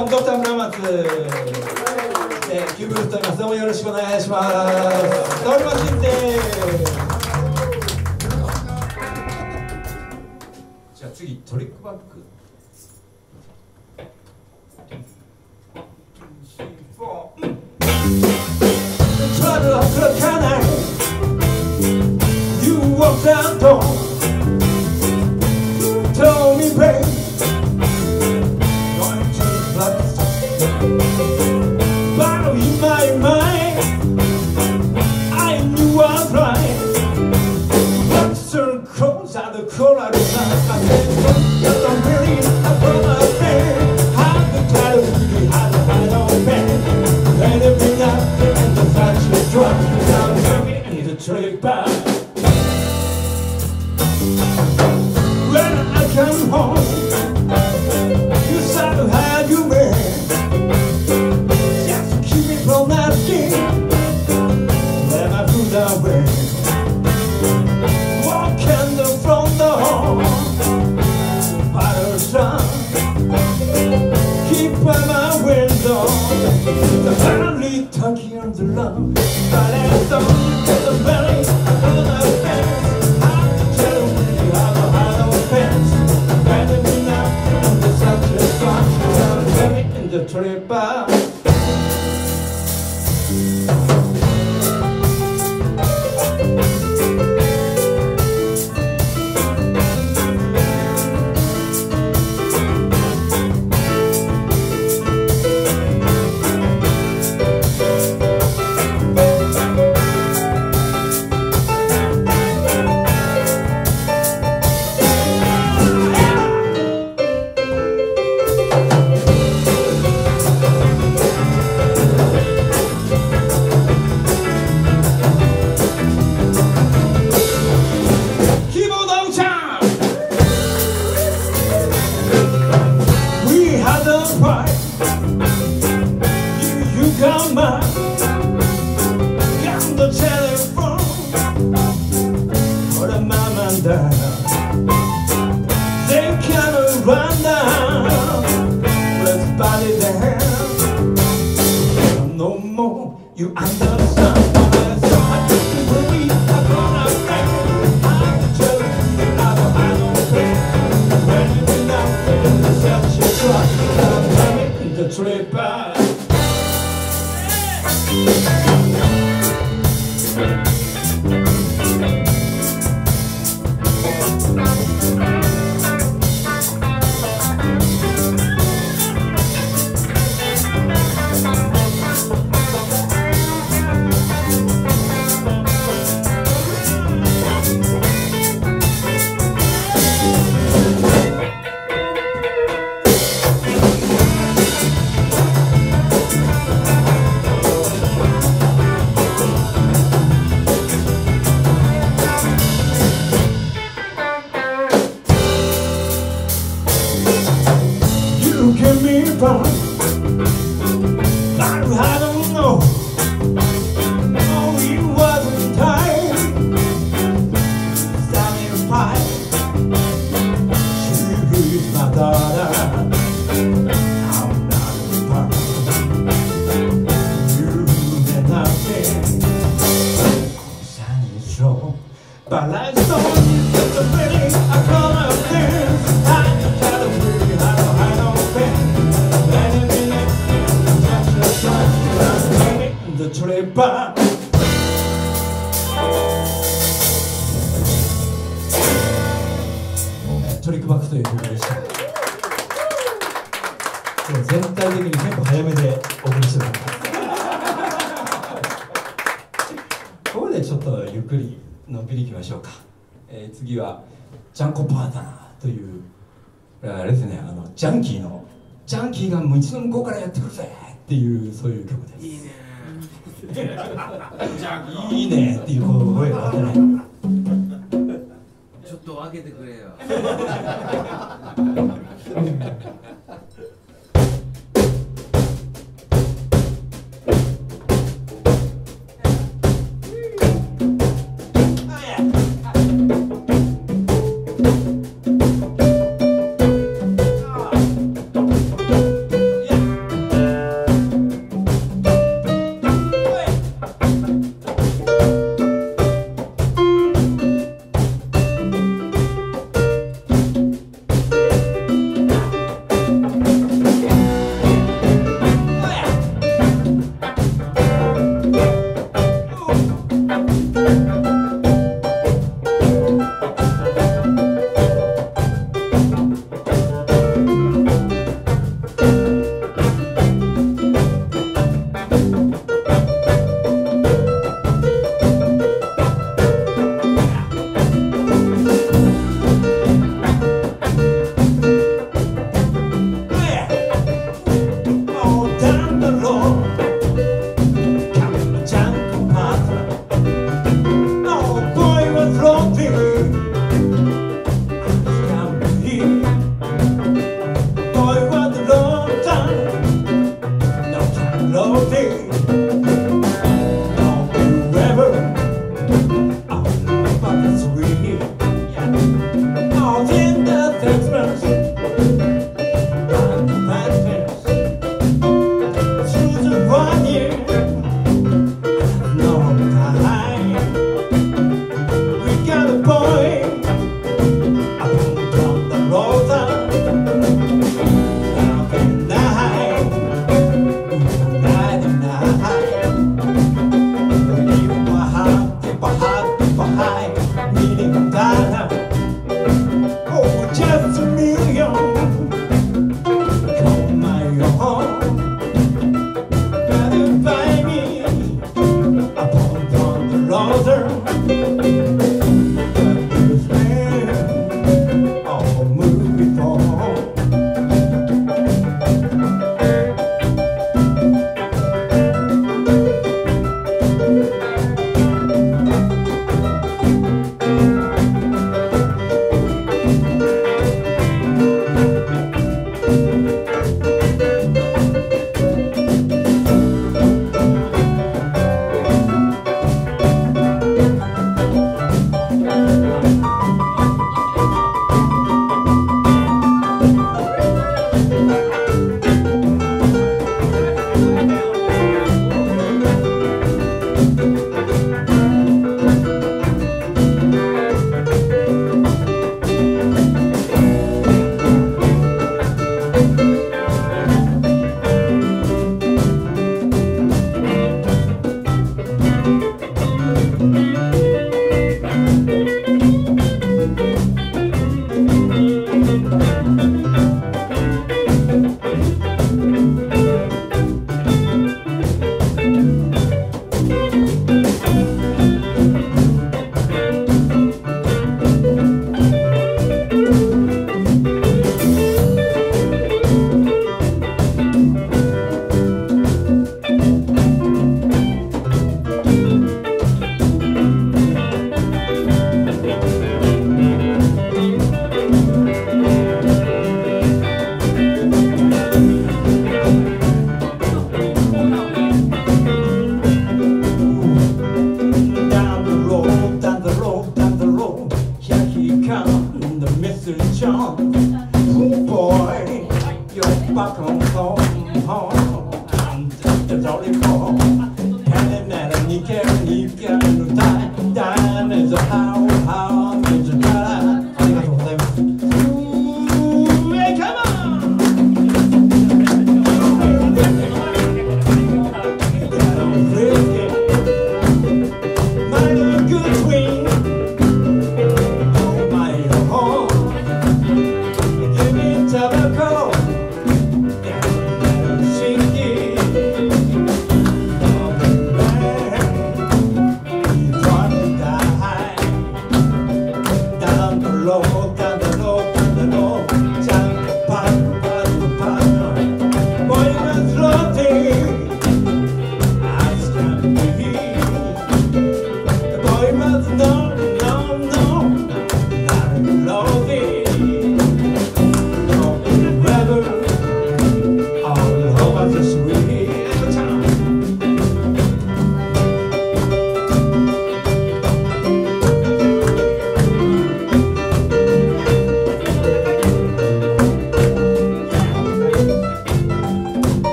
ョンドクター村松えー、キューブルと言いますどうもよろしくお願いします。ドラマシンでじゃあ次トリックバック。Twelve o'clock at night, you walked out door. prepara. The trip back. ばトリックバックという曲でした全体的に結構早めでお送りしてたここでちょっとゆっくりのんびりいきましょうか、えー次はジャンコパータナーというあれですねあのジャンキーのジャンキーがもう一度向こうからやってくるぜっていうそういう曲ですいいねいいねっていう声が出ない。ちょっと分けてくれよ。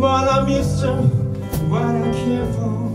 But I miss you. What I care for,